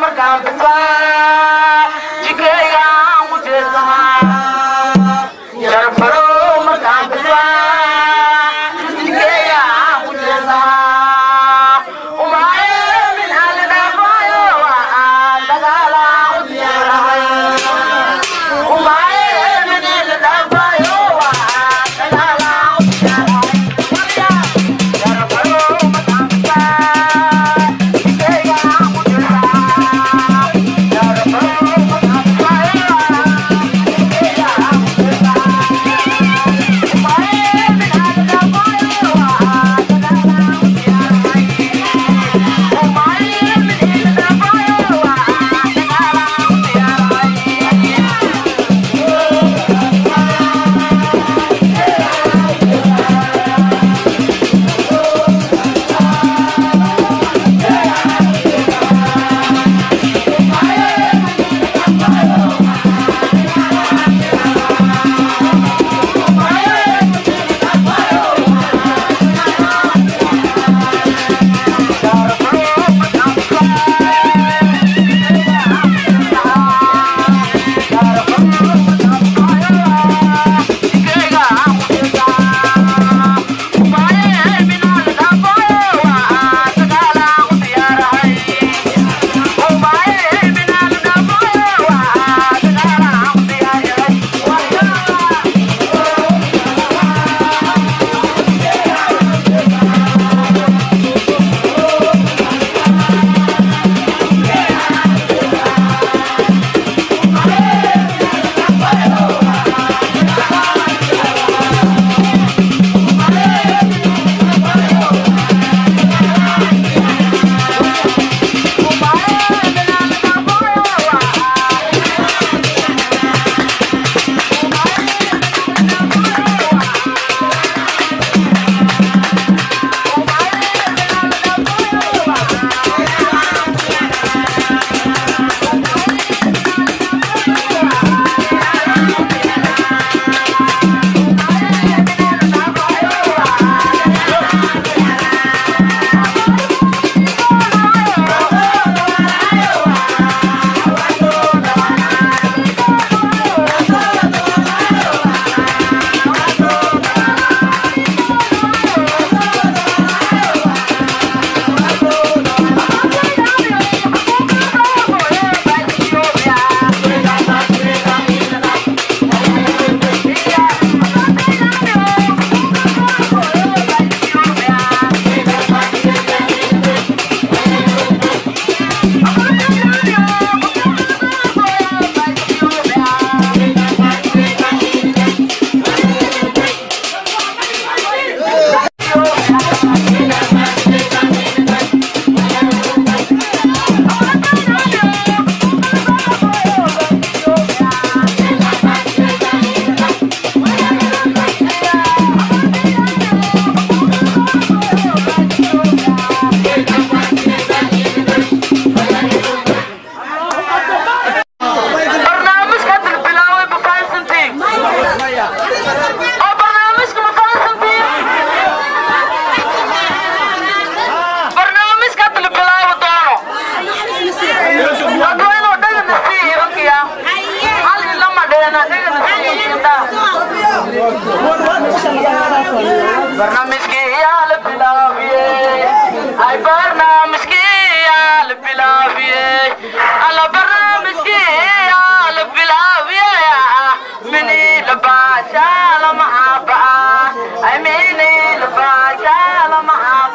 markaabisaa الباشا المعافى امين الباشا المعافى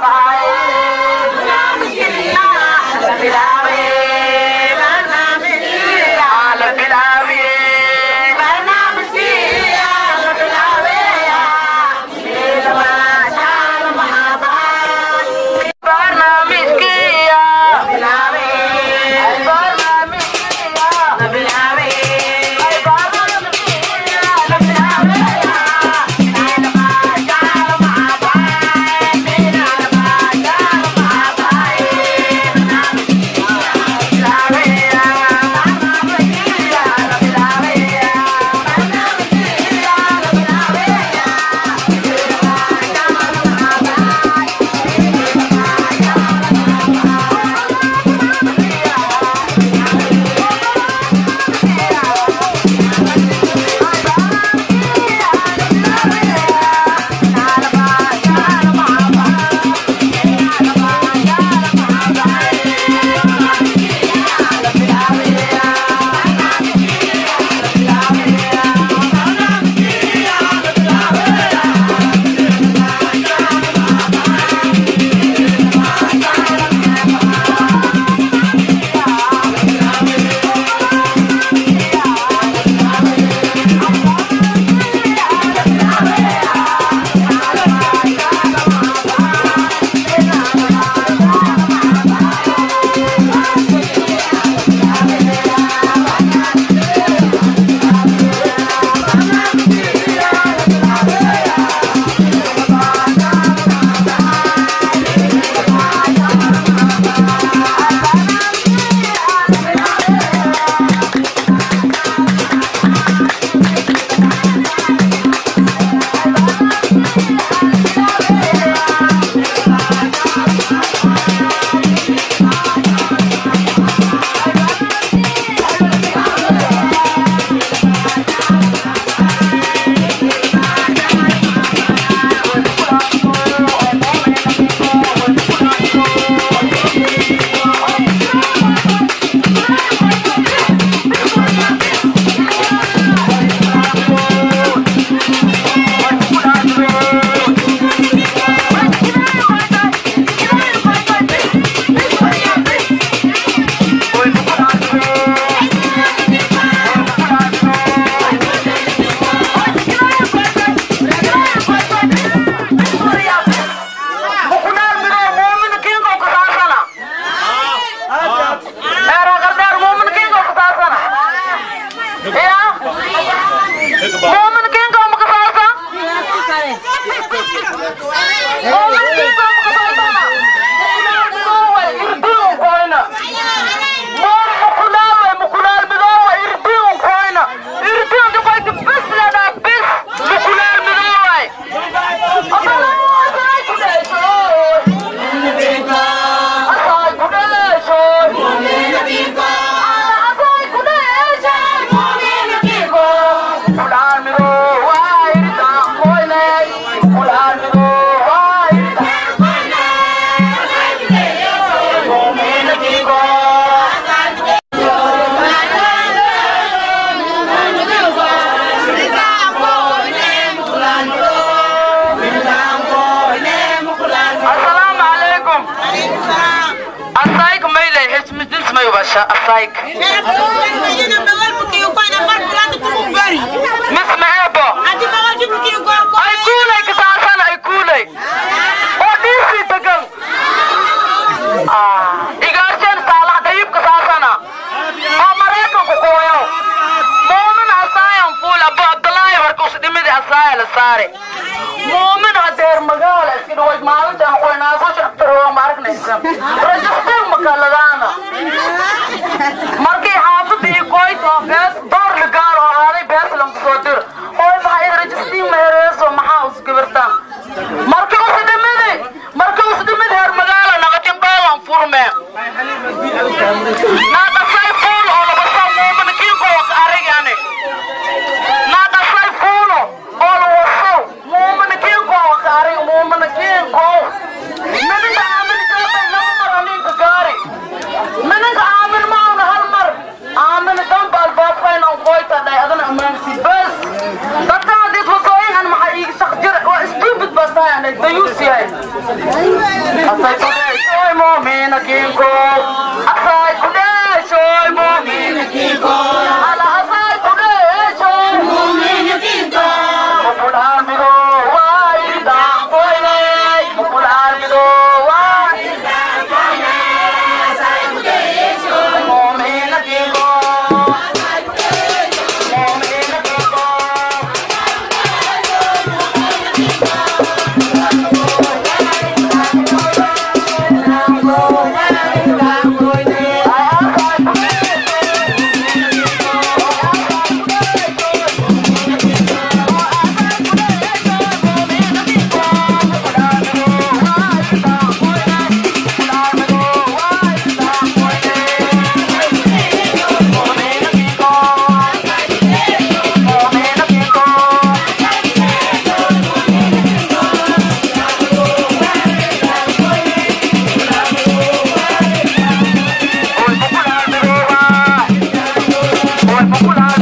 basha asayk misma ebo. Ay kuulay kasaasana ay kuulay oo dhiisii degan igaarseen saalax dayib kasaasana oo maraykanku kuwayo muumin asaayan fuul abo abdalaahi markuus dhimidi asaaya la saare muumin adeer magaala iski dhawayd maalintaan qoynaaso shaqtaroo ma aragnaysa rajasteen makaladaana markii xaafadii koyto bees door ligaal oo aaday beeslam ku soo dir hooy maxaa id rajastiin mehereeso maxaa us gibirtaan markii us dhimidi markii us dhimid heer magaala naqatin baalan furme naad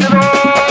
Pedro.